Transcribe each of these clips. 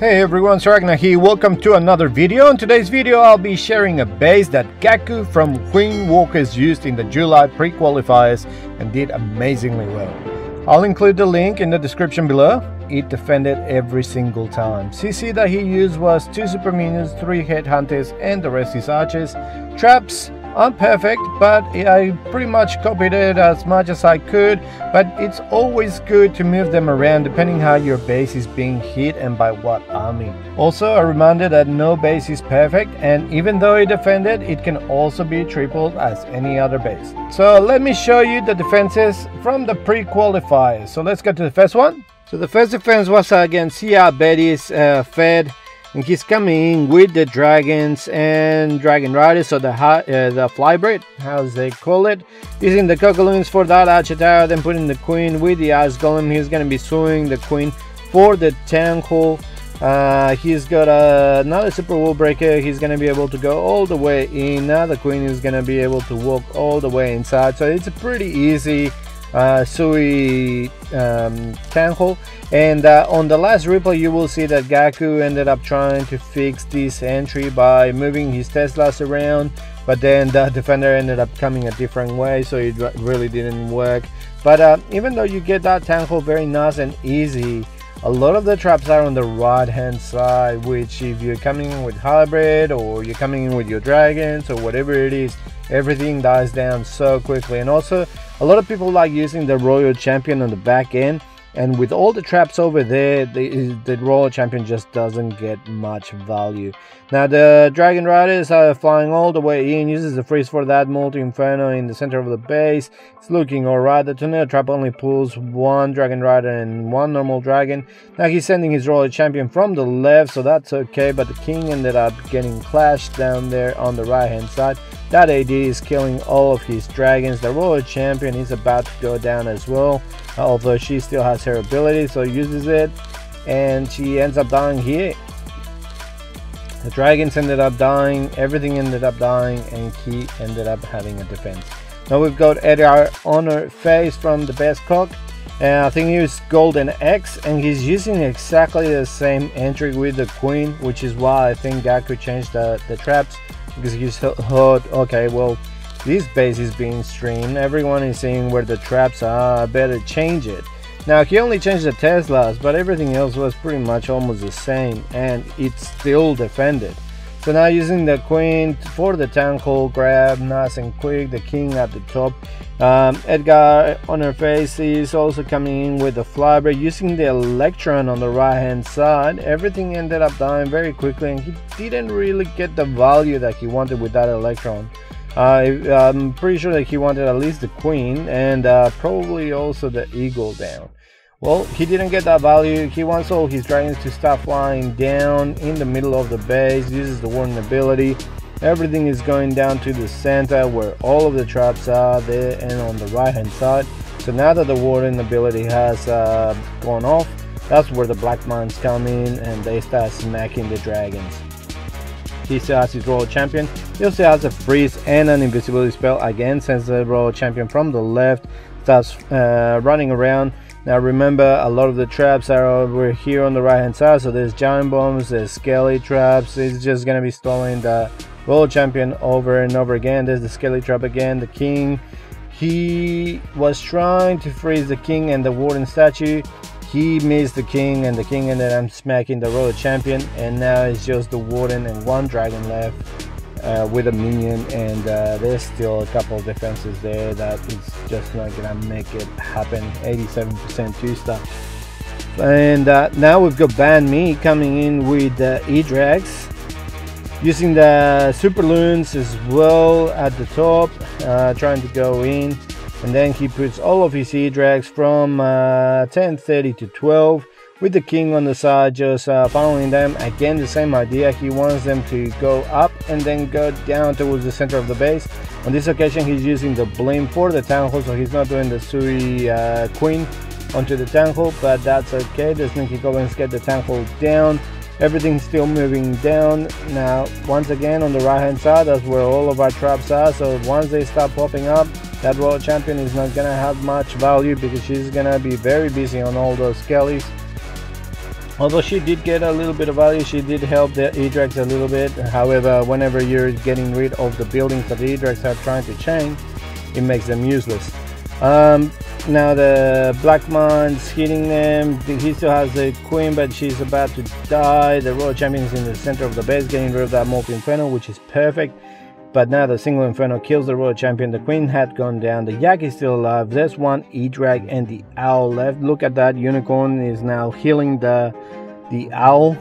Hey everyone, Sir Agnach here. Welcome to another video. In today's video, I'll be sharing a base that Gaku from Queen Walkers used in the July pre-qualifiers and did amazingly well. I'll include the link in the description below. It defended every single time. CC that he used was 2 super minions, 3 headhunters and the rest is archers. Traps, aren't perfect, but I pretty much copied it as much as I could. But it's always good to move them around depending how your base is being hit and by what army. Also, a reminder that no base is perfect, and even though it defended, it can also be tripled as any other base. So let me show you the defenses from the pre-qualifiers. So let's go to the first one. So the first defense was against Sia Betis uh, Fed and he's coming with the dragons and dragon riders so the uh, the flybrid as they call it using the Cocoloons for that Archer Tower then putting the queen with the ice golem. He's gonna be suing the queen for the hall. Uh, he's got uh, another super wall breaker. He's gonna be able to go all the way in. Now the queen is gonna be able to walk all the way inside. So it's a pretty easy uh, Sui um, Tanho. And uh, on the last replay, you will see that Gaku ended up trying to fix this entry by moving his Teslas around, but then the defender ended up coming a different way, so it really didn't work. But uh, even though you get that Tanho very nice and easy, a lot of the traps are on the right hand side which if you're coming in with hybrid or you're coming in with your dragons or whatever it is everything dies down so quickly. And also a lot of people like using the royal champion on the back end and with all the traps over there the, the royal champion just doesn't get much value. Now the dragon riders are flying all the way in uses the freeze for that multi inferno in the center of the base. It's looking all right. The tornado trap only pulls one dragon rider and one normal dragon. Now he's sending his royal champion from the left so that's okay but the king ended up getting clashed down there on the right hand side that AD is killing all of his dragons. The Royal Champion is about to go down as well, although she still has her ability, so uses it, and she ends up dying here. The dragons ended up dying, everything ended up dying, and he ended up having a defense. Now we've got Edgar Honor face from the best cock. And I think he was Golden X, and he's using exactly the same entry with the Queen, which is why I think Gaku changed the, the traps because you thought, okay, well, this base is being streamed, everyone is seeing where the traps are, I better change it. Now he only changed the Teslas, but everything else was pretty much almost the same, and it still defended. So now using the queen for the town hall grab, nice and quick, the king at the top. Um, Edgar on her face is also coming in with the flybrid using the electron on the right hand side. Everything ended up dying very quickly and he didn't really get the value that he wanted with that electron. Uh, I'm pretty sure that he wanted at least the queen and uh, probably also the eagle down. Well, he didn't get that value. He wants all his dragons to start flying down in the middle of the base, uses the warden ability. Everything is going down to the center where all of the traps are there and on the right hand side. So now that the warden ability has uh, gone off, that's where the black mines come in and they start smacking the dragons. He still has his royal champion. He also has a freeze and an invisibility spell again since the royal champion from the left starts uh, running around now remember, a lot of the traps are over here on the right hand side. So there's giant bombs, there's skelly traps. It's just gonna be stalling the world champion over and over again. There's the skelly trap again, the king. He was trying to freeze the king and the warden statue. He missed the king and the king ended up smacking the royal champion. And now it's just the warden and one dragon left uh, with a minion and uh, there's still a couple of defenses there that is just not gonna make it happen. 87% two star and uh, now we've got Ban-Me coming in with uh, E-Drags. Using the super loons as well at the top uh, trying to go in. And then he puts all of his E-Drags from 1030 uh, to 12 with the king on the side just uh, following them. Again the same idea. He wants them to go up and then go down towards the center of the base. On this occasion he's using the blame for the town hall so he's not doing the sui uh, queen onto the town hall but that's okay. The sneaky goblins get the town hall down. Everything's still moving down. Now once again on the right hand side that's where all of our traps are. So once they start popping up that royal champion is not gonna have much value because she's gonna be very busy on all those skellies although she did get a little bit of value she did help the E-Drags a little bit. However whenever you're getting rid of the buildings that the E-Drags are trying to chain it makes them useless. Um, now the black man's hitting them. He still has the queen but she's about to die. The royal champion is in the center of the base getting rid of that multi inferno which is perfect but now the single inferno kills the royal champion the queen had gone down the yak is still alive there's one e-drag and the owl left. Look at that unicorn is now healing the the owl.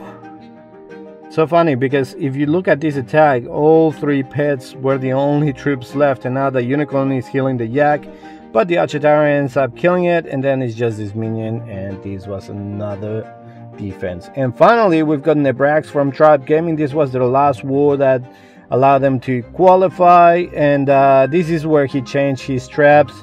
So funny because if you look at this attack all three pets were the only troops left and now the unicorn is healing the yak. But the Archer Tower ends up killing it and then it's just this minion and this was another defense. And finally we've got Nebrax from Tribe Gaming. This was their last war that allow them to qualify and uh, this is where he changed his traps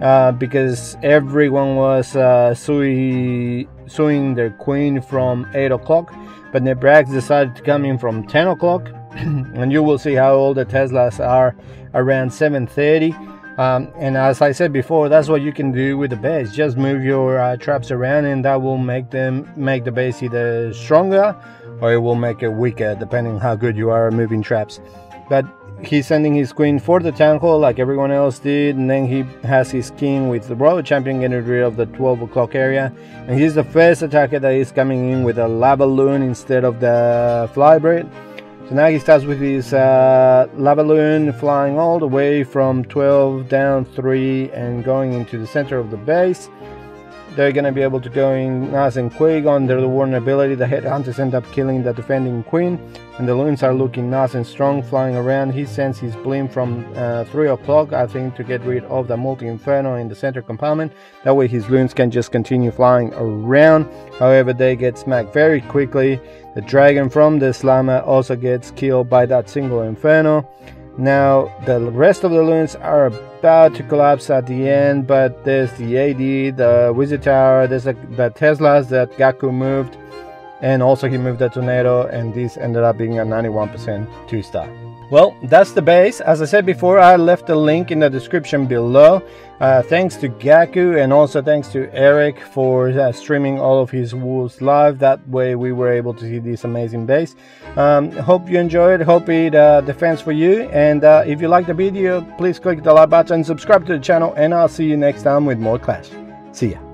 uh, because everyone was uh, suing, suing their queen from 8 o'clock but Nebrax decided to come in from 10 o'clock and you will see how all the Teslas are around 7.30 um, and as I said before that's what you can do with the base. Just move your uh, traps around and that will make them make the base either stronger or it will make it weaker depending how good you are at moving traps. But he's sending his queen for the town hall like everyone else did and then he has his king with the royal champion getting rid of the 12 o'clock area. And he's the first attacker that is coming in with a lava loon instead of the flybrid so now he starts with his uh, lava loon flying all the way from 12 down 3 and going into the center of the base they're gonna be able to go in nice and quick under the vulnerability. The headhunters end up killing the defending queen, and the loons are looking nice and strong, flying around. He sends his blim from uh, 3 o'clock, I think, to get rid of the multi inferno in the center compartment. That way, his loons can just continue flying around. However, they get smacked very quickly. The dragon from the slammer also gets killed by that single inferno. Now, the rest of the loons are about to collapse at the end, but there's the AD, the Wizard Tower, there's the, the Teslas that Gaku moved, and also he moved the Tornado, and this ended up being a 91% 2 star. Well, that's the base. As I said before, I left a link in the description below. Uh, thanks to Gaku and also thanks to Eric for uh, streaming all of his wars live. That way we were able to see this amazing base. Um, hope you enjoyed. Hope it uh, defends for you. And uh, if you like the video, please click the like button, subscribe to the channel, and I'll see you next time with more Clash. See ya.